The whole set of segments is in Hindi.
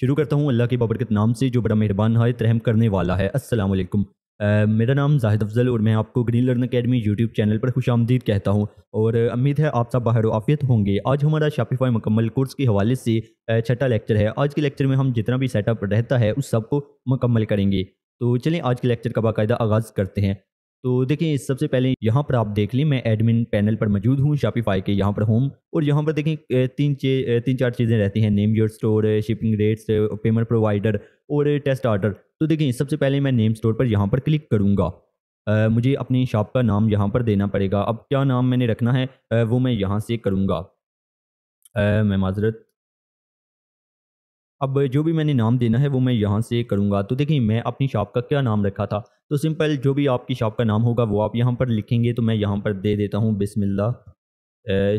शुरू करता हूँ। अल्लाह के बाबरकत नाम से जो बड़ा मेहरबान नहायत रहम करने वाला है। अस्सलाम वालेकुम। अ, मेरा नाम जाहिद अफजल और मैं आपको green learn academy YouTube channel पर खुश आमदीद कहता हूँ। और उम्मीद है आप सब बाहर आफियत होंगे। आज हमारा शॉपिफाई मुकम्मल कोर्स के हवाले से छठा लेक्चर है। आज के लेक्चर में हम जितना भी सेटअप रहता है उस सबको मुकम्मल करेंगे। तो चलिए आज के लेक्चर का बाकायदा आगाज़ करते हैं। तो देखिए सबसे पहले यहाँ पर आप देख लें मैं एडमिन पैनल पर मौजूद हूँ शॉपिफाई के यहाँ पर होम और यहाँ पर देखें तीन चे, तीन चार चीज़ें रहती हैं name your store shipping rates payment provider और टेस्ट ऑर्डर तो देखिए सबसे पहले मैं नेम स्टोर पर यहाँ पर क्लिक करूँगा। मुझे अपनी शॉप का नाम यहाँ पर देना पड़ेगा। अब क्या नाम मैंने रखना है अ, वो मैं यहाँ से करूँगा। मैं माजरत अब जो भी मैंने नाम देना है वो मैं यहाँ से करूँगा। तो देखिए, मैं अपनी शॉप का क्या नाम रखा था? तो सिंपल जो भी आपकी शॉप का नाम होगा, वो आप यहाँ पर लिखेंगे तो मैं यहाँ पर दे देता हूँ, बिसमिल्ला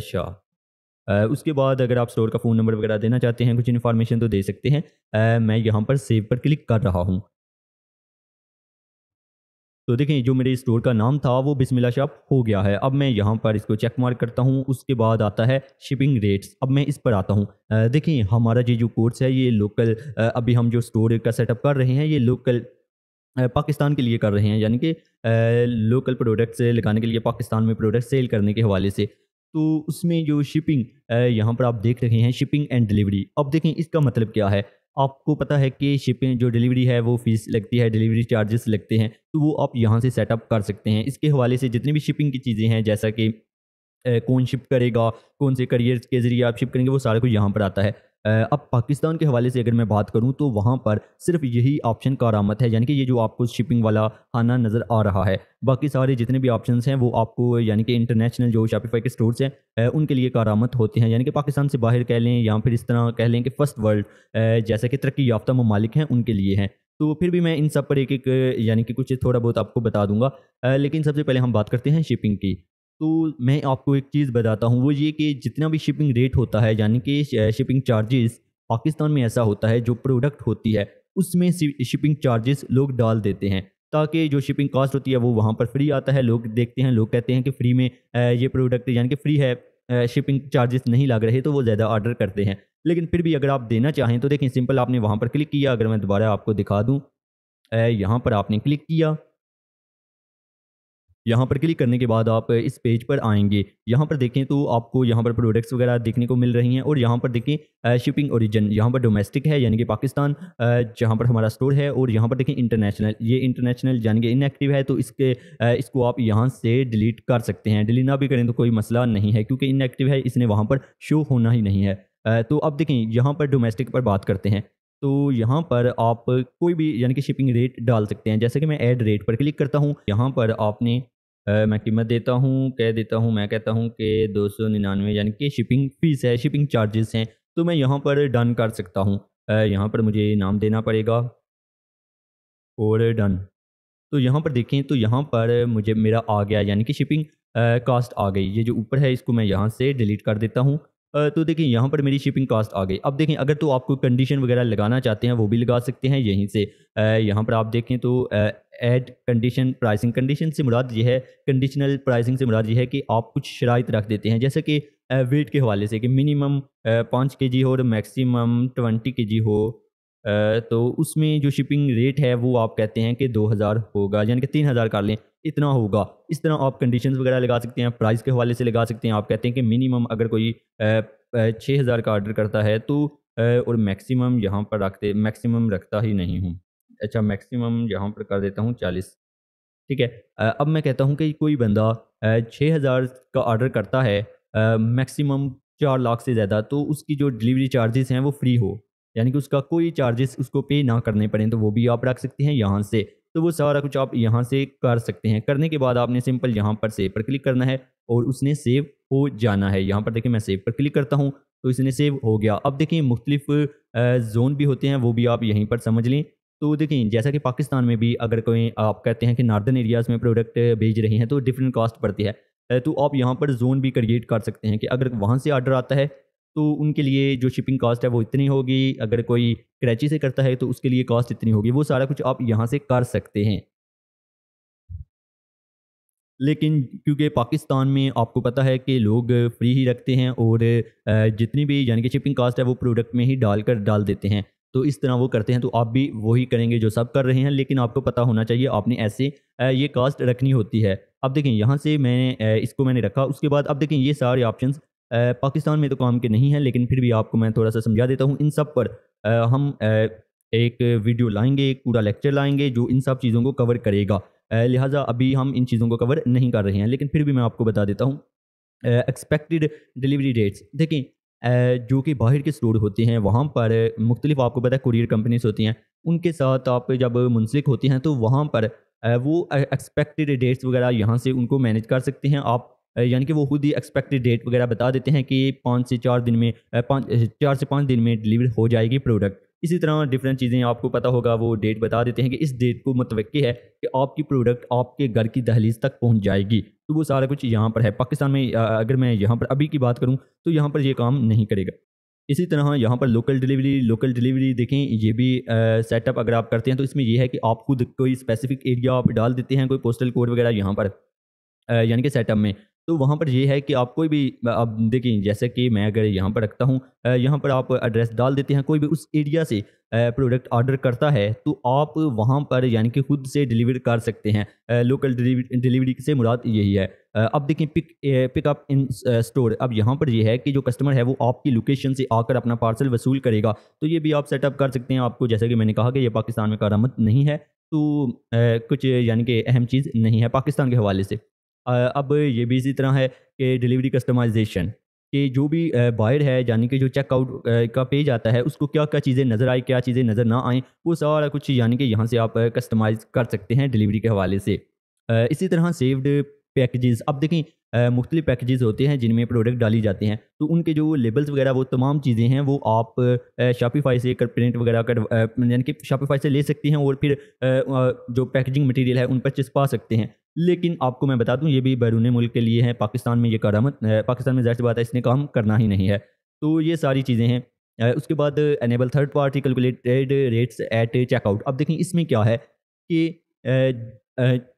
शाह उसके बाद अगर आप स्टोर का फ़ोन नंबर वगैरह देना चाहते हैं, कुछ इन्फॉर्मेशन तो दे सकते हैं। मैं यहाँ पर सेव पर क्लिक कर रहा हूँ। तो देखें, जो मेरे स्टोर का नाम था, वो बिस्मिल्लाह शॉप हो गया है। अब मैं यहाँ पर इसको चेक मार्क करता हूँ, उसके बाद आता है शिपिंग रेट्स अब मैं इस पर आता हूँ। देखिए हमारा ये जो कोर्स है, ये लोकल अभी हम जो स्टोर का सेटअप कर रहे हैं, ये लोकल पाकिस्तान के लिए कर रहे हैं, यानी कि लोकल प्रोडक्ट्स लगाने के लिए पाकिस्तान में प्रोडक्ट सेल करने के हवाले से। तो उसमें जो शिपिंग यहाँ पर आप देख रहे हैं शिपिंग एंड डिलीवरी अब देखें, इसका मतलब क्या है? आपको पता है कि शिपिंग जो डिलीवरी है, वो फ़ीस लगती है, डिलीवरी चार्जेस लगते हैं तो वो आप यहाँ से सेटअप कर सकते हैं। इसके हवाले से जितनी भी शिपिंग की चीज़ें हैं, जैसा कि कौन शिप करेगा, कौन से करियर के ज़रिए आप शिप करेंगे, वो सारा कुछ यहाँ पर आता है। अब पाकिस्तान के हवाले से अगर मैं बात करूँ तो वहाँ पर सिर्फ़ यही ऑप्शन कारामत है, यानी कि ये जो आपको शिपिंग वाला खाना नज़र आ रहा है। बाकी सारे जितने भी ऑप्शंस हैं, वो आपको, यानी कि इंटरनेशनल जो शॉपिफाई के स्टोर्स हैं उनके लिए कारामत होते हैं। यानी कि पाकिस्तान से बाहर कह लें, या फिर इस तरह कह लें कि फ़र्स्ट वर्ल्ड जैसे कि तरक्की याफ्ता ममालिक हैं, उनके लिए हैं। तो फिर भी मैं इन सब पर एक एक यानी कि कुछ थोड़ा बहुत आपको बता दूँगा। लेकिन सबसे पहले हम बात करते हैं शिपिंग की। तो मैं आपको एक चीज़ बताता हूँ, वो ये कि जितना भी शिपिंग रेट होता है, यानी कि शिपिंग चार्जेस पाकिस्तान में ऐसा होता है, जो प्रोडक्ट होती है, उसमें शिपिंग चार्जेस लोग डाल देते हैं, ताकि जो शिपिंग कॉस्ट होती है, वो वहाँ पर फ्री आता है, लोग देखते हैं, लोग कहते हैं कि फ्री में ये प्रोडक्ट यानी कि फ्री है शिपिंग चार्जेस नहीं लग रहे तो वो ज़्यादा ऑर्डर करते हैं। लेकिन फिर भी अगर आप देना चाहें तो देखें सिंपल आपने वहाँ पर क्लिक किया, अगर मैं दोबारा आपको दिखा दूँ यहाँ पर आपने क्लिक किया यहाँ पर क्लिक करने के बाद आप इस पेज पर आएँगे। यहाँ पर देखें तो आपको यहाँ पर प्रोडक्ट्स वगैरह देखने को मिल रही हैं और यहाँ पर देखें शिपिंग ओरिजिन यहाँ पर डोमेस्टिक है, यानी कि पाकिस्तान जहाँ पर हमारा स्टोर है और यहाँ पर देखें इंटरनेशनल ये इंटरनेशनल यानी कि इनएक्टिव है तो इसके इसको आप यहाँ से डिलीट कर सकते हैं। डिलीट ना भी करें तो कोई मसला नहीं है, क्योंकि इनएक्टिव है, इसने वहाँ पर शो होना ही नहीं है। तो अब देखें, यहाँ पर डोमेस्टिक पर बात करते हैं। तो यहाँ पर आप कोई भी यानी कि शिपिंग रेट डाल सकते हैं। जैसे कि मैं ऐड रेट पर क्लिक करता हूँ, यहाँ पर आपने मैं कीमत देता हूँ, कह देता हूँ, मैं कहता हूँ कि दो सौ निन्यानवे यानी कि शिपिंग फ़ीस है, शिपिंग चार्जेस हैं तो मैं यहाँ पर डन कर सकता हूँ। यहाँ पर मुझे नाम देना पड़ेगा। और डन। तो यहाँ पर देखें तो यहाँ पर मुझे, मेरा आ गया, यानी कि शिपिंग कास्ट आ गई। ये जो ऊपर है, इसको मैं यहाँ से डिलीट कर देता हूँ। तो देखिए, यहाँ पर मेरी शिपिंग कास्ट आ गई। अब देखें अगर तो आपको कंडीशन वगैरह लगाना चाहते हैं, वो भी लगा सकते हैं, यहीं से। यहाँ पर आप देखें तो एड कंडीशन प्राइसिंग कंडीशन से मुराद ये है कंडीशनल प्राइसिंग से मुराद ये है कि आप कुछ शराइ रख देते हैं। जैसे कि वेट के हवाले से कि मिनिमम पाँच के जी हो और मैक्सिमम ट्वेंटी के जी हो। तो उसमें जो शिपिंग रेट है, वो आप कहते हैं कि दो हज़ार होगा, यानी कि तीन हज़ार कर लें, इतना होगा। इस तरह आप कंडीशंस वगैरह लगा सकते हैं प्राइस के हवाले से लगा सकते हैं। आप कहते हैं कि मिनिमम अगर कोई छः हज़ार का ऑर्डर करता है तो और मैक्सिमम यहाँ पर रखते मैक्सिमम रखता ही नहीं हूँ। अच्छा मैक्सिमम यहाँ पर कर देता हूँ चालीस। ठीक है? अब मैं कहता हूँ कि कोई बंदा छः हज़ार का ऑर्डर करता है मैक्सिमम चार लाख से ज़्यादा तो उसकी जो डिलीवरी चार्जेस हैं, वो फ्री हो। यानी कि उसका कोई चार्जेस उसको पे ना करने पड़ें तो वो भी आप रख सकते हैं यहाँ से। तो वो सारा कुछ आप यहाँ से कर सकते हैं। करने के बाद आपने सिंपल यहाँ पर सेव पर क्लिक करना है और उसने सेव हो जाना है। यहाँ पर देखिए मैं सेव पर क्लिक करता हूँ तो इसने सेव हो गया। अब देखिए मुख्तलिफ़ जोन भी होते हैं, वो भी आप यहीं पर समझ लें। तो देखिए जैसा कि पाकिस्तान में भी अगर कोई आप कहते हैं कि नार्दर्न एरियाज़ में प्रोडक्ट भेज रहे हैं तो डिफरेंट कॉस्ट पड़ती है। तो आप यहाँ पर जोन भी क्रिएट कर सकते हैं कि अगर वहाँ से ऑर्डर आता है तो उनके लिए जो शिपिंग कॉस्ट है वो इतनी होगी। अगर कोई कराची से करता है तो उसके लिए कॉस्ट इतनी होगी। वो सारा कुछ आप यहाँ से कर सकते हैं। लेकिन क्योंकि पाकिस्तान में आपको पता है कि लोग फ्री ही रखते हैं और जितनी भी यानी कि शिपिंग कास्ट है वो प्रोडक्ट में ही डाल कर डाल देते हैं। तो इस तरह वो करते हैं तो आप भी वही करेंगे जो सब कर रहे हैं। लेकिन आपको पता होना चाहिए आपने ऐसे ये कास्ट रखनी होती है। अब देखें यहाँ से मैंने इसको मैंने रखा। उसके बाद अब देखें ये सारे ऑप्शन पाकिस्तान में तो काम के नहीं हैं, लेकिन फिर भी आपको मैं थोड़ा सा समझा देता हूँ। इन सब पर हम एक वीडियो लाएँगे, एक पूरा लेक्चर लाएँगे, जो इन सब चीज़ों को कवर करेगा। लिहाजा अभी हम इन चीज़ों को कवर नहीं कर रहे हैं, लेकिन फिर भी मैं आपको बता देता हूँ। एक्सपेक्टेड डिलीवरी डेट्स देखें जो कि बाहर के स्टोर होते हैं, वहाँ पर मुख्तलिफ़ आपको पता है कुरियर कंपनीज़ होती हैं। उनके साथ आप जब मुंसलिक होती हैं तो वहाँ पर वो एक्सपेक्टेड डेट्स वगैरह यहाँ से उनको मैनेज कर सकते हैं। आप यानी कि वो खुद ही एक्सपेक्टेड डेट वगैरह बता देते हैं कि पाँच से चार दिन में पाँच चार से पाँच दिन में डिलीवर हो जाएगी प्रोडक्ट इसी तरह डिफरेंट चीज़ें आपको पता होगा, वो डेट बता देते हैं कि इस डेट को मतव है कि आपकी प्रोडक्ट आपके घर की दहलीज तक पहुँच जाएगी। तो वो सारा कुछ यहाँ पर है। पाकिस्तान में अगर मैं यहाँ पर अभी की बात करूँ तो यहाँ पर ये काम नहीं करेगा। इसी तरह यहाँ पर लोकल डिलीवरी लोकल डिलीवरी देखें, ये भी सेटअप अगर आप करते हैं तो इसमें यह है कि आप खुद कोई स्पेसिफिक एरिया आप डाल देते हैं, कोई पोस्टल कोड वगैरह यहाँ पर यानी कि सेटअप में। तो वहाँ पर ये है कि आप कोई भी अब देखिए जैसे कि मैं अगर यहाँ पर रखता हूँ यहाँ पर आप एड्रेस डाल देते हैं, कोई भी उस एरिया से प्रोडक्ट ऑर्डर करता है तो आप वहाँ पर यानी कि खुद से डिलीवर कर सकते हैं। लोकल डिलीवरी से मुराद यही है। अब देखिए पिक पिकअप इन स्टोर, अब यहाँ पर यह है कि जो कस्टमर है वो आपकी लोकेशन से आकर अपना पार्सल वसूल करेगा। तो ये भी आप सेटअप कर सकते हैं, आपको जैसे कि मैंने कहा कि ये पाकिस्तान में करामत नहीं है तो कुछ यानी कि अहम चीज़ नहीं है पाकिस्तान के हवाले से। अब ये भी इसी तरह है कि डिलीवरी कस्टमाइजेशन कि जो भी बायर है, यानी कि जो चेकआउट का पेज आता है, उसको क्या क्या चीज़ें नज़र आए क्या चीज़ें नज़र ना आएँ वो सारा कुछ यानी कि यहाँ से आप कस्टमाइज़ कर सकते हैं डिलीवरी के हवाले से। इसी तरह सेव्ड पैकेजेस अब देखें मुख्तलि पैकेजेस होते हैं जिनमें प्रोडक्ट डाली जाते हैं तो उनके जो लेबल्स वगैरह, वो तमाम चीज़ें हैं, वो आप शॉपिफाई से कर प्रिंट वगैरह कर यानी कि शॉपिफाई से ले सकते हैं और फिर जो पैकेजिंग मटेरियल है, उन पर चिपा सकते हैं। लेकिन आपको मैं बता दूँ, ये भी बैरून मुल्क के लिए है, पाकिस्तान में ये करामत पाकिस्तान में ज़ाहिर बात है, इसने काम करना ही नहीं है। तो ये सारी चीज़ें हैं। उसके बाद enable third party calculated rates at checkout अब देखें, इसमें क्या है कि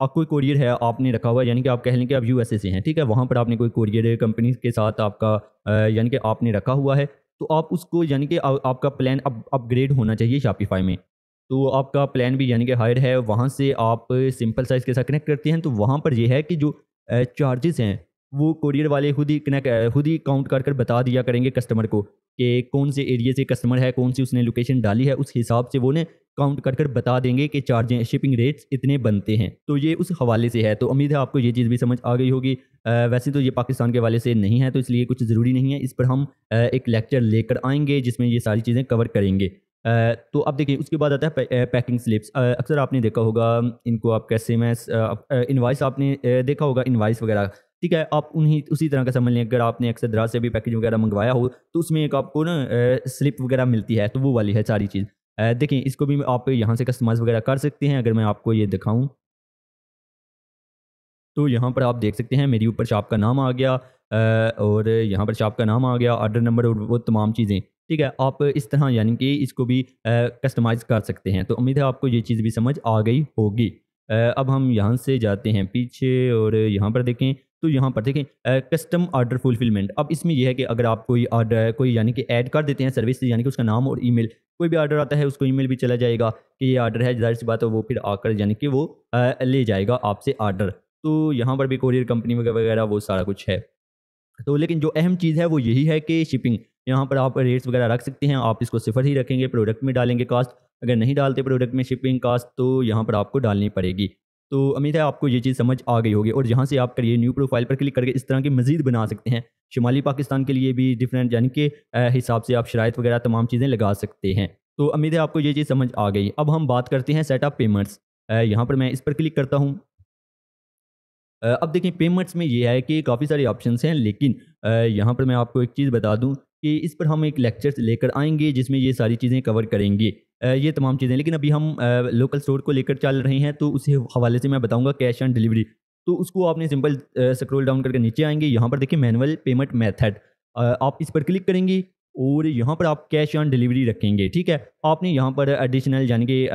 आप कोई कोरियर है, आपने रखा हुआ यानी कि आप कह लें कि आप यूएसए से हैं, ठीक है? वहाँ पर आपने कोई कोरियर कंपनी के साथ आपका यानी कि आपने रखा हुआ है तो आप उसको, यानी कि आपका प्लान अब अपग्रेड होना चाहिए शॉपिफाई में। तो आपका प्लान भी यानी कि हायर है, वहाँ से आप सिंपल साइज़ के साथ कनेक्ट करते हैं तो वहाँ पर यह है कि जो चार्जेस हैं, वो कोरियर वाले खुद ही कनेक्ट खुद ही काउंट कर कर बता दिया करेंगे कस्टमर को कि कौन से एरिया से कस्टमर है, कौन सी उसने लोकेशन डाली है, उस हिसाब से वो ने काउंट कर कर बता देंगे कि चार्जें शिपिंग रेट्स इतने बनते हैं। तो ये उस हवाले से है तो उम्मीद है आपको ये चीज़ भी समझ आ गई होगी। वैसे तो ये पाकिस्तान के हवाले से नहीं है तो इसलिए कुछ ज़रूरी नहीं है, इस पर हम एक लेक्चर लेकर आएँगे, जिसमें ये सारी चीज़ें कवर करेंगे। तो अब देखिए, उसके बाद आता है पैकिंग स्लिप्स अक्सर आपने देखा होगा, इनको आप कैसे मैं इनवाइस आपने देखा होगा इन्वाइस वगैरह। ठीक है, आप उन्हीं, उसी तरह का समझ लें, अगर आपने अक्सर दराज से भी पैकेज वगैरह मंगवाया हो तो उसमें एक आपको ना स्लिप वगैरह मिलती है तो वो वाली है सारी चीज़। देखें इसको भी आप यहाँ से कस्टमाइज़ वगैरह कर सकते हैं, अगर मैं आपको ये दिखाऊँ। तो यहाँ पर आप देख सकते हैं, मेरी ऊपर शॉप का नाम आ गया और यहाँ पर शॉप का नाम आ गया ऑर्डर नंबर और वो तमाम चीज़ें। ठीक है आप इस तरह यानी कि इसको भी कस्टमाइज़ कर सकते हैं। तो उम्मीद है आपको ये चीज़ भी समझ आ गई होगी। अब हम यहाँ से जाते हैं पीछे और यहाँ पर देखें तो यहाँ पर देखें कस्टम ऑर्डर फुलफिलमेंट अब इसमें यह है कि अगर आप कोई ऑर्डर कोई यानी कि ऐड कर देते हैं सर्विस यानी कि उसका नाम और ईमेल कोई भी ऑर्डर आता है उसको ईमेल भी चला जाएगा कि ये ऑर्डर है ज़ाहिर सी बात है वो फिर आकर यानी कि वो आ, ले जाएगा आपसे ऑर्डर तो यहाँ पर भी कोरियर कंपनी वगैरह वो सारा कुछ है। तो लेकिन जो अहम चीज़ है वो यही है कि शिपिंग यहाँ पर आप रेट्स वगैरह रख सकते हैं, आप इसको सिफर ही रखेंगे प्रोडक्ट में डालेंगे कास्ट अगर नहीं डालते प्रोडक्ट में शिपिंग कास्ट तो यहाँ पर आपको डालनी पड़ेगी। तो उम्मीद है आपको ये चीज़ समझ आ गई होगी और जहाँ से आप करिए न्यू प्रोफ़ाइल पर क्लिक करके इस तरह की मजीद बना सकते हैं। शुमाली पाकिस्तान के लिए भी डिफरेंट यानी कि हिसाब से आप शराइ वगैरह तमाम चीज़ें लगा सकते हैं। तो उम्मीद है आपको ये चीज़ समझ आ गई। अब हम बात करते हैं सेटअप पेमेंट्स यहाँ पर मैं इस पर क्लिक करता हूँ। अब देखिए पेमेंट्स में ये है कि काफ़ी सारे ऑप्शन हैं, लेकिन यहाँ पर मैं आपको एक चीज़ बता दूँ। कि इस पर हम एक लेक्चर लेकर आएँगे, जिसमें ये सारी चीज़ें कवर करेंगे। ये तमाम चीज़ें। लेकिन अभी हम लोकल स्टोर को लेकर चल रहे हैं तो उसी हवाले से मैं बताऊँगा कैश ऑन डिलीवरी तो उसको आपने सिंपल स्क्रॉल डाउन करके नीचे आएँगे। यहाँ पर देखिए मैनुअल पेमेंट मेथड आप इस पर क्लिक करेंगे और यहाँ पर आप कैश ऑन डिलीवरी रखेंगे, ठीक है? आपने यहाँ पर एडिशनल यानी कि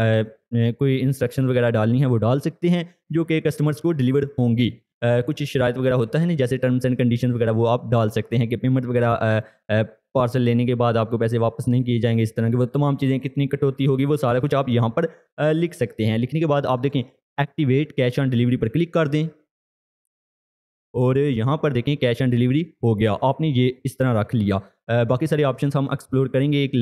कोई इंस्ट्रक्शन वगैरह डालनी है, वो डाल सकते हैं, जो कि कस्टमर्स को डिलीवर होंगी। कुछ शरात वगैरह होता है ना जैसे टर्म्स एंड कंडीशन वगैरह, वो आप डाल सकते हैं कि पेमेंट वगैरह पार्सल लेने के बाद आपको पैसे वापस नहीं किए जाएँगे इस तरह की। वो तमाम चीज़ें कितनी कटौती होगी, वो सारा कुछ आप यहाँ पर लिख सकते हैं। लिखने के बाद आप देखें एक्टिवेट कैश ऑन डिलीवरी पर क्लिक कर दें। और यहाँ पर देखें कैश ऑन डिलीवरी हो गया। आपने ये इस तरह रख लिया। बाकी सारे ऑप्शन हम एक्सप्लोर करेंगे एक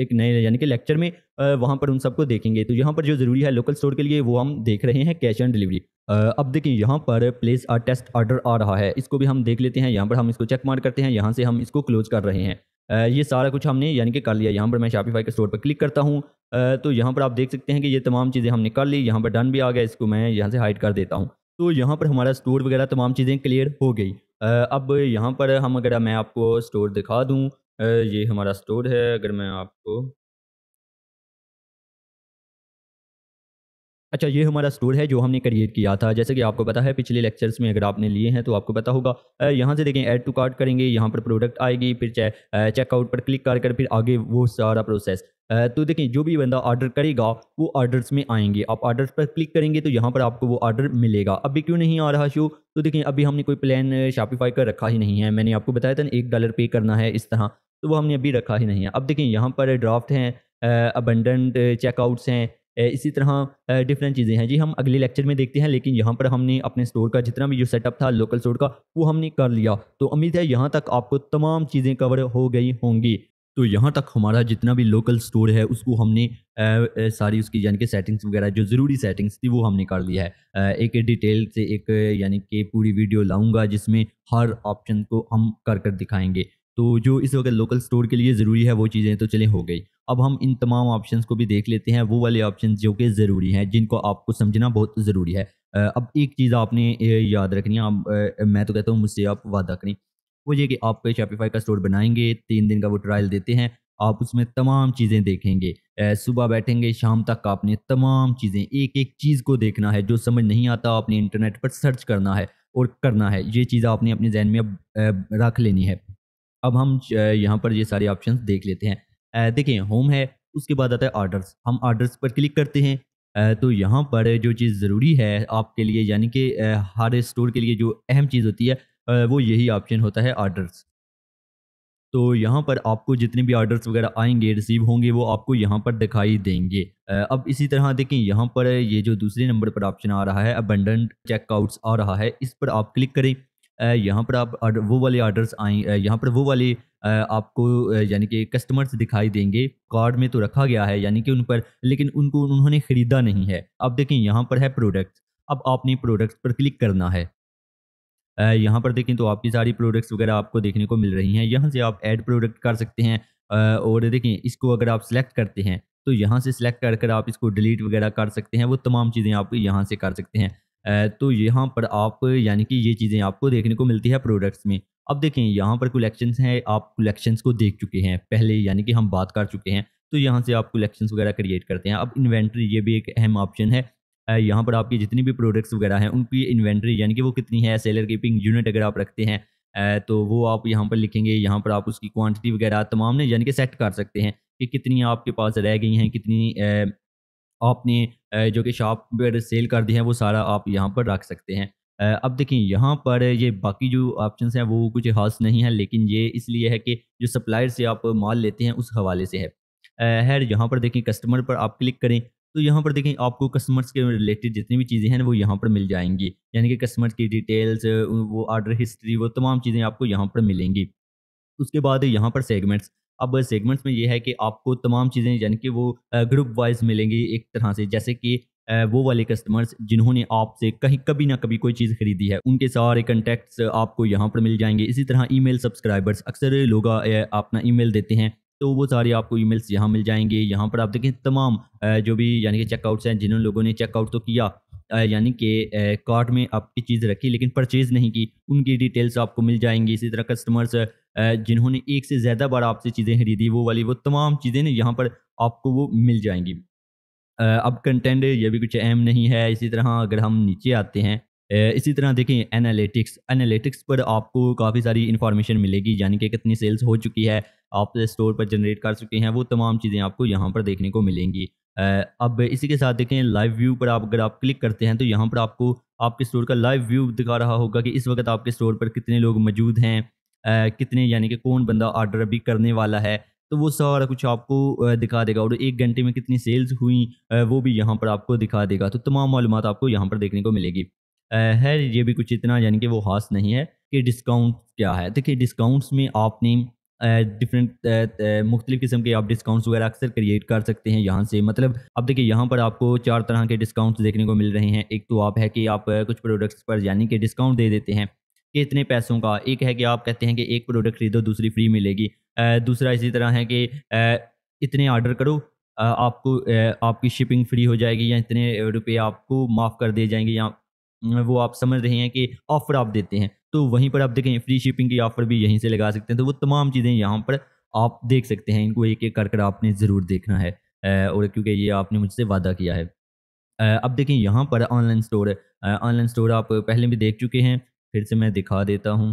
एक नए, यानी कि लेक्चर में। वहाँ पर उन सबको देखेंगे। तो यहाँ पर जो ज़रूरी है लोकल स्टोर के लिए वो हम देख रहे हैं कैश ऑन डिलीवरी अब देखिए यहाँ पर प्लेस आ टेस्ट ऑर्डर आ रहा है। इसको भी हम देख लेते हैं। यहाँ पर हम इसको चेक मार करते हैं। यहाँ से हम इसको क्लोज कर रहे हैं। ये सारा कुछ हमने यानी कि कर लिया। यहाँ पर मैं शॉपिफाई के स्टोर पर क्लिक करता हूँ। तो यहाँ पर आप देख सकते हैं कि ये तमाम चीज़ें हमने कर ली। यहाँ पर डन भी आ गया। इसको मैं यहाँ से हाइड कर देता हूँ। तो यहाँ पर हमारा स्टोर वगैरह तमाम चीज़ें क्लियर हो गई। अब यहाँ पर हम अगर मैं आपको स्टोर दिखा दूँ। ये हमारा स्टोर है। अगर मैं आपको अच्छा ये हमारा स्टोर है जो हमने क्रिएट किया था। जैसे कि आपको पता है, पिछले लेक्चर्स में अगर आपने लिए हैं तो आपको पता होगा। यहाँ से देखें ऐड टू कार्ट करेंगे, यहाँ पर प्रोडक्ट आएगी, फिर चेकआउट पर क्लिक कर कर फिर आगे वो सारा प्रोसेस तो देखें, जो भी बंदा ऑर्डर करेगा, वो ऑर्डर्स में आएँगे। आप ऑर्डर्स पर क्लिक करेंगे तो यहाँ पर आपको वो ऑर्डर मिलेगा। अभी क्यों नहीं आ रहा शो तो देखें, अभी हमने कोई प्लान शॉपिफाई कर रखा ही नहीं है। मैंने आपको बताया था ना, एक डॉलर पे करना है इस तरह। तो वो हमने अभी रखा ही नहीं है। अब देखें, यहाँ पर ड्राफ्ट हैं अबंडेंट चेकआउट्स हैं। इसी तरह डिफरेंट चीज़ें हैं। जी हम अगले लेक्चर में देखते हैं लेकिन यहाँ पर हमने अपने स्टोर का जितना भी जो सेटअप था लोकल स्टोर का वो हमने कर लिया। तो उम्मीद है यहाँ तक आपको तमाम चीज़ें कवर हो गई होंगी। तो यहाँ तक हमारा जितना भी लोकल स्टोर है उसको हमने आ, सारी उसकी यानी कि सेटिंग्स वगैरह जो ज़रूरी सेटिंग्स थी वो हमने कर लिया है। एक डिटेल से एक यानी कि पूरी वीडियो लाऊँगा जिसमें हर ऑप्शन को हम कर कर दिखाएँगे। तो जो इस वक्त लोकल स्टोर के लिए ज़रूरी है वो चीज़ें तो चले, हो गई। अब हम इन तमाम ऑप्शन को भी देख लेते हैं, वो वाले ऑप्शन जो कि ज़रूरी हैं, जिनको आपको समझना बहुत ज़रूरी है। अब एक चीज़ आपने याद रखनी है, आप मैं तो कहता हूँ, मुझसे आप वादा करें। वो ये कि आप शॉपिफाई का स्टोर बनाएँगे, तीन दिन का वो ट्रायल देते हैं, आप उसमें तमाम चीज़ें देखेंगे। सुबह बैठेंगे, शाम तक आपने तमाम चीज़ें एक एक चीज़ को देखना है, जो समझ नहीं आता, आपने इंटरनेट पर सर्च करना है और करना है। ये चीज़ आपने अपने जहन में अब रख लेनी है। अब हम यहाँ पर ये सारे ऑप्शन देख लेते हैं। देखिए होम है, उसके बाद आता है ऑर्डर्स हम ऑर्डर्स पर क्लिक करते हैं। तो यहाँ पर जो चीज़ ज़रूरी है आपके लिए, यानी कि हर स्टोर के लिए जो अहम चीज़ होती है वो यही ऑप्शन होता है ऑर्डर्स तो यहाँ पर आपको जितने भी ऑर्डर्स वगैरह आएँगे रिसीव होंगे, वो आपको यहाँ पर दिखाई देंगे। अब इसी तरह देखें यहाँ पर ये जो दूसरे नंबर पर ऑप्शन आ रहा है अबंडेंट चेकआउट्स आ रहा है, इस पर आप क्लिक करें। यहाँ पर आप वो वाले ऑर्डर्स आए यहाँ पर वो वाले आपको यानी कि कस्टमर्स दिखाई देंगे, कार्ड में तो रखा गया है, यानी कि उन पर, लेकिन उनको उन्होंने ख़रीदा नहीं है। अब देखें, यहाँ पर है प्रोडक्ट्स अब आपने प्रोडक्ट्स पर क्लिक करना है। यहाँ पर देखें तो आपकी सारी प्रोडक्ट्स वगैरह आपको देखने को मिल रही हैं। यहाँ से आप ऐड प्रोडक्ट कर सकते हैं और देखें, इसको अगर आप सेलेक्ट करते हैं तो यहाँ से सिलेक्ट कर कर आप इसको डिलीट वगैरह कर सकते हैं, वो तमाम चीज़ें आप यहाँ से कर सकते हैं। तो यहाँ पर आप, यानी कि ये चीज़ें आपको देखने को मिलती है प्रोडक्ट्स में। अब देखें, यहाँ पर कलेक्शंस हैं, आप कलेक्शंस को देख चुके हैं। पहले यानी कि हम बात कर चुके हैं तो यहाँ से आप कलेक्शंस वगैरह क्रिएट करते हैं। अब इन्वेंट्री ये भी एक अहम ऑप्शन है। यहाँ पर आपकी जितनी भी प्रोडक्ट्स वगैरह हैं, उनकी इन्वेंट्री यानी कि वो कितनी है सेलर कीपिंग यूनिट अगर आप रखते हैं तो वो आप यहाँ पर लिखेंगे, यहाँ पर आप उसकी क्वांटिटी वगैरह तमाम ने यानी कि सेट कर सकते हैं कि कितनी आपके पास रह गई हैं, कितनी आपने जो कि शॉप पर सेल कर दी है, वो सारा आप यहाँ पर रख सकते हैं। अब देखिए, यहाँ पर ये बाकी जो ऑप्शन हैं, वो कुछ खास नहीं है, लेकिन ये इसलिए है कि जो सप्लायर से आप माल लेते हैं, उस हवाले से है। खैर, यहाँ पर देखें कस्टमर पर आप क्लिक करें तो यहाँ पर देखें आपको कस्टमर्स के रिलेटेड जितनी भी चीज़ें हैं, वो यहाँ पर मिल जाएँगी। यानी कि कस्टमर की डिटेल्स, वो ऑर्डर हिस्ट्री, वो तमाम चीज़ें आपको यहाँ पर मिलेंगी। उसके बाद यहाँ पर सेगमेंट्स अब सेगमेंट्स में ये है कि आपको तमाम चीज़ें यानी कि वो ग्रुप वाइज मिलेंगी एक तरह से, जैसे कि वो वाले कस्टमर्स जिन्होंने आपसे कहीं, कभी ना कभी कोई चीज़ खरीदी है, उनके सारे कंटेक्ट्स आपको यहाँ पर मिल जाएँगे। इसी तरह ईमेल सब्सक्राइबर्स अक्सर लोग अपना ईमेल देते हैं तो वो सारे आपको ईमेल्स यहाँ मिल जाएँगे। यहाँ पर आप देखें तमाम जो भी यानी कि चेकआउट्स हैं जिन लोगों ने चेकआउट तो किया यानी कि कार्ट में आपकी चीज़ रखी, लेकिन परचेज़ नहीं की, उनकी डिटेल्स आपको मिल जाएँगी। इसी तरह कस्टमर्स जिन्होंने एक से ज़्यादा बार आपसे चीज़ें खरीदी, वो वाली, वो तमाम चीज़ें ना यहाँ पर आपको वो मिल जाएँगी। अब कंटेंट ये भी कुछ अहम नहीं है, इसी तरह अगर हम नीचे आते हैं इसी तरह देखें एनालिटिक्स एनालिटिक्स पर आपको काफ़ी सारी इन्फॉर्मेशन मिलेगी, यानी कि कितनी सेल्स हो चुकी है, आप स्टोर पर जनरेट कर चुके हैं, वो तमाम चीज़ें आपको यहाँ पर देखने को मिलेंगी। अब इसी के साथ देखें लाइव व्यू पर आप अगर आप क्लिक करते हैं तो यहाँ पर आपको आपके स्टोर का लाइव व्यू दिखा रहा होगा कि इस वक्त आपके स्टोर पर कितने लोग मौजूद हैं कितने, यानी कि कौन बंदा ऑर्डर अभी करने वाला है तो वो सारा कुछ आपको दिखा देगा। और एक घंटे में कितनी सेल्स हुई वो भी यहाँ पर आपको दिखा देगा। तो तमाम मालूम आपको यहाँ पर देखने को मिलेगी। है ये भी कुछ इतना, यानी कि वो खास नहीं है कि डिस्काउंट क्या है। देखिए डिस्काउंट्स में आपने डिफरेंट मुख्तलिफ़ किस्म के आप डिस्काउंट्स वगैरह अक्सर क्रिएट कर सकते हैं यहाँ से। मतलब अब देखिए, यहाँ पर आपको चार तरह के डिस्काउंट्स देखने को मिल रहे हैं। एक तो आप है कि आप कुछ प्रोडक्ट्स पर यानी कि डिस्काउंट दे देते हैं। कि इतने पैसों का। एक है कि आप कहते हैं कि एक प्रोडक्ट खरीदो, दूसरी फ्री मिलेगी। दूसरा इसी तरह है कि इतने ऑर्डर करो आपको आपकी शिपिंग फ्री हो जाएगी या इतने रुपये आपको माफ़ कर दिए जाएँगे या वो आप समझ रहे हैं कि ऑफ़र आप देते हैं। तो वहीं पर आप देखें फ्री शिपिंग की ऑफ़र भी यहीं से लगा सकते हैं। तो वो तमाम चीज़ें यहाँ पर आप देख सकते हैं। इनको एक एक कर कर आपने ज़रूर देखना है। और क्योंकि ये आपने मुझसे वादा किया है। अब देखें, यहाँ पर ऑनलाइन स्टोर ऑनलाइन स्टोर आप पहले भी देख चुके हैं। फिर से मैं दिखा देता हूँ।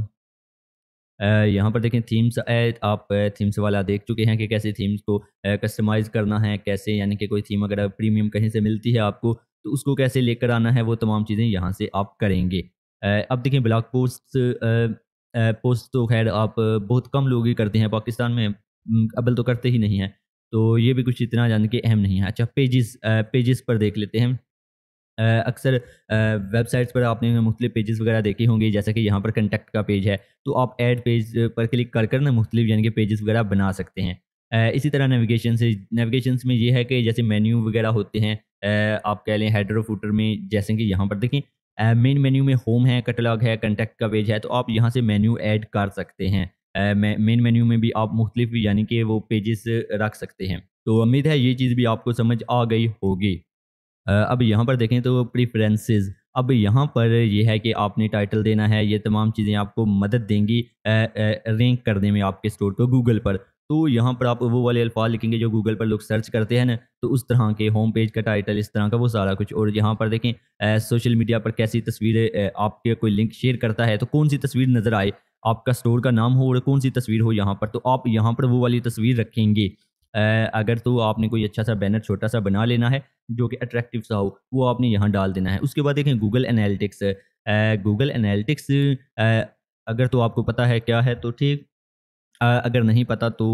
यहाँ पर देखें थीम्स आप थीम्स वाला देख चुके हैं कि कैसे थीम्स को कस्टमाइज़ करना है, कैसे यानी कि कोई थीम अगर प्रीमियम कहीं से मिलती है आपको तो उसको कैसे लेकर आना है, वो तमाम चीज़ें यहाँ से आप करेंगे। अब देखें ब्लॉग पोस्ट पोस्ट तो खैर आप बहुत कम लोग ही करते हैं, पाकिस्तान में अबल तो करते ही नहीं हैं तो ये भी कुछ इतना जान के अहम नहीं है। अच्छा पेजेस पेजेस पर देख लेते हैं। अक्सर वेबसाइट्स पर आपने मुख्तु पेजेस वगैरह देखे होंगे, जैसा कि यहाँ पर कंटेक्ट का पेज है तो आप ऐड पेज पर क्लिक कर कर ना मुख्तलिफ़ यानी कि पेजेस वगैरह बना सकते हैं। इसी तरह नेविगेशन से नेविगेशन में ये है कि जैसे मेन्यू वगैरह होते हैं आप कह लें हेडर फूटर में, जैसे कि यहाँ पर देखें मेन मेन्यू में होम है कटलॉग है कंटेक्ट का पेज है तो आप यहाँ से मेन्यू ऐड कर सकते हैं। मेन मेन्यू में भी आप मुख्तलिफ़ यानी कि वो पेजेस रख सकते हैं। तो उम्मीद है ये चीज़ भी आपको समझ आ गई होगी। अब यहाँ पर देखें तो प्रीफ्रेंसेस अब यहाँ पर यह है कि आपने टाइटल देना है, ये तमाम चीज़ें आपको मदद देंगी रैंक करने में आपके स्टोर को गूगल पर। तो यहाँ पर आप वो वाले अल्फाज लिखेंगे जो गूगल पर लोग सर्च करते हैं ना तो उस तरह के होम पेज का टाइटल इस तरह का वो सारा कुछ। और यहाँ पर देखें सोशल मीडिया पर कैसी तस्वीरें आपके कोई लिंक शेयर करता है तो कौन सी तस्वीर नज़र आए, आपका स्टोर का नाम हो और कौन सी तस्वीर हो यहाँ पर तो आप यहाँ पर वो वाली तस्वीर रखेंगे। अगर तो आपने कोई अच्छा सा बैनर छोटा सा बना लेना है, जो कि अट्रैक्टिव सा हो, वो आपने यहाँ डाल देना है। उसके बाद देखें गूगल एनालिटिक्स गूगल एनालिटिक्स अगर तो आपको पता है क्या है तो ठीक। अगर नहीं पता तो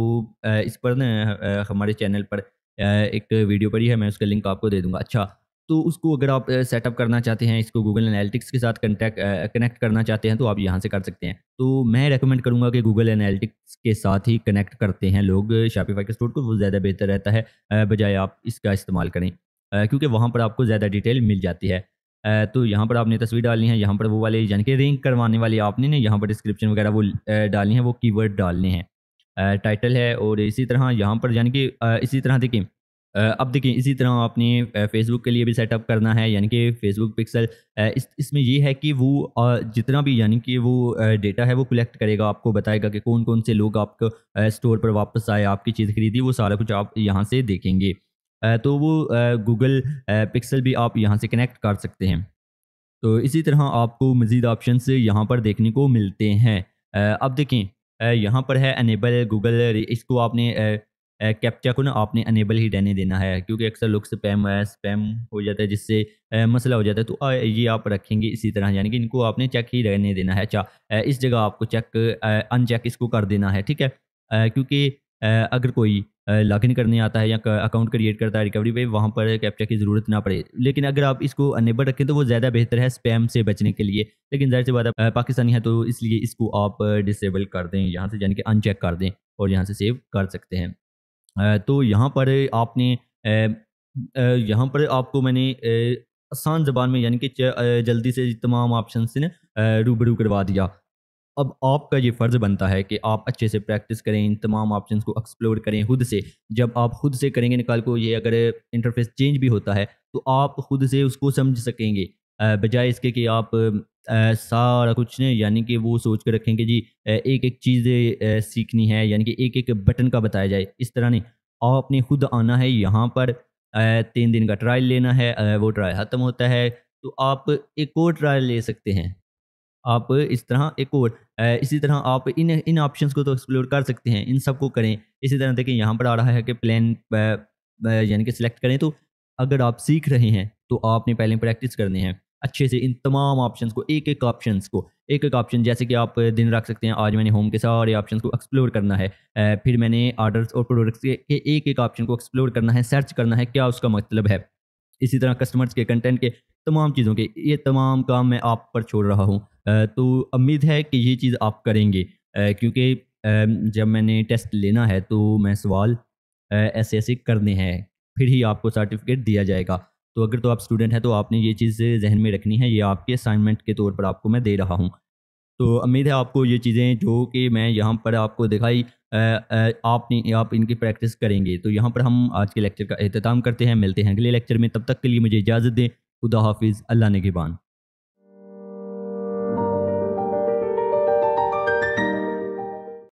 इस पर ना हमारे चैनल पर एक वीडियो पड़ी है, मैं उसका लिंक आपको दे दूँगा। अच्छा तो उसको अगर आप सेटअप करना चाहते हैं, इसको गूगल एनालिटिक्स के साथ कंटेक्ट कनेक्ट करना चाहते हैं तो आप यहाँ से कर सकते हैं। तो मैं रेकमेंड करूँगा कि गूगल एनालिटिक्स के साथ ही कनेक्ट करते हैं लोग। शापीफाई के स्टोर को वो ज़्यादा बेहतर रहता है बजाय आप इसका इस्तेमाल करें क्योंकि वहाँ पर आपको ज़्यादा डिटेल मिल जाती है। तो यहाँ पर आपने तस्वीर डालनी है, यहाँ पर वो वाले यानी कि रिंक करवाने वाले आपने ना यहाँ पर डिस्क्रिप्शन वगैरह वो डालनी है, वो कीवर्ड डालने हैं। टाइटल है और इसी तरह, यहाँ पर यानी कि इसी तरह देखिए अब देखिए, इसी तरह आपने फेसबुक के लिए भी सेटअप करना है, यानी कि फेसबुक पिक्सल इस, इसमें ये है कि वो जितना भी यानी कि वो डेटा है वो कलेक्ट करेगा, आपको बताएगा कि कौन कौन से लोग आपको स्टोर पर वापस आए, आपकी चीज़ खरीदी, वो सारा कुछ आप यहाँ से देखेंगे। तो वो गूगल पिक्सल भी आप यहाँ से कनेक्ट कर सकते हैं। तो इसी तरह आपको मज़ीद ऑप्शन यहाँ पर देखने को मिलते हैं। अब देखें यहाँ पर है अनेबल गूगल इसको आपने कैप्चा को ना आपने अनेबल ही रहने देना है, क्योंकि अक्सर लोग स्पैम स्पैम हो जाता है, जिससे मसला हो जाता है तो ये आप रखेंगे इसी तरह, यानी कि इनको आपने चेक ही रहने देना है अच्छा इस जगह आपको चेक अनचेक इसको कर देना है, ठीक है? क्योंकि अगर कोई लॉगिन करने आता है या अकाउंट क्रिएट करता है रिकवरी पे, वहाँ पर कैप्चा की ज़रूरत ना पड़े। लेकिन अगर आप इसको अनेबल रखें तो वो ज़्यादा बेहतर है स्पैम से बचने के लिए। लेकिन ज़ाहिर सी बात पाकिस्तानी है तो इसलिए इसको आप डिसेबल कर दें, यहाँ से, यानी कि अनचेक कर दें और यहाँ से सेव कर सकते हैं। तो यहाँ पर आपने यहाँ पर आपको मैंने आसान ज़बान में यानी कि जल्दी से तमाम ऑप्शन से रूबरू करवा दिया। अब आपका ये फ़र्ज़ बनता है कि आप अच्छे से प्रैक्टिस करें, इन तमाम ऑप्शन को एक्सप्लोर करें खुद से। जब आप खुद से करेंगे निकाल को ये अगर इंटरफेस चेंज भी होता है तो आप खुद से उसको समझ सकेंगे। बजाय इसके कि आप सारा कुछ ने, यानी कि वो सोच कर रखें कि जी एक एक चीज़ें सीखनी है, यानी कि एक एक बटन का बताया जाए, इस तरह नहीं। आपने खुद आना है यहाँ पर तीन दिन का ट्रायल लेना है वो ट्रायल ख़त्म होता है तो आप एक और ट्रायल ले सकते हैं। आप इस तरह एक और इसी तरह आप इन इन ऑप्शंस को तो एक्सप्लोर कर सकते हैं, इन सबको करें। इसी तरह देखिए यहाँ पर आ रहा है कि प्लान यानी कि सिलेक्ट करें तो अगर आप सीख रहे हैं तो आपने पहले प्रैक्टिस करनी है। अच्छे से इन तमाम ऑप्शंस को एक एक ऑप्शंस को एक एक ऑप्शन जैसे कि आप दिन रख सकते हैं, आज मैंने होम के सारे ऑप्शंस को एक्सप्लोर करना है फिर मैंने आर्डर्स और प्रोडक्ट्स के एक एक ऑप्शन को एक्सप्लोर करना है सर्च करना है, क्या उसका मतलब है? इसी तरह कस्टमर्स के कंटेंट के, तमाम चीज़ों के, ये तमाम काम मैं आप पर छोड़ रहा हूँ। तो उम्मीद है कि ये चीज़ आप करेंगे क्योंकि जब मैंने टेस्ट लेना है तो मैं सवाल ऐसे ऐसे करने हैं, फिर ही आपको सर्टिफिकेट दिया जाएगा। तो अगर तो आप स्टूडेंट हैं तो आपने ये चीज़ जहन में रखनी है, ये आपके असाइनमेंट के तौर पर आपको मैं दे रहा हूँ। तो उम्मीद है आपको ये चीज़ें, जो कि मैं यहाँ पर आपको दिखाई आपने, आप इनकी प्रैक्टिस करेंगे। तो यहाँ पर हम आज के लेक्चर का अहतमाम करते हैं, मिलते हैं अगले लेक्चर में। तब तक के लिए मुझे इजाज़त दें। खुदा हाफिज़, अल्लाह ने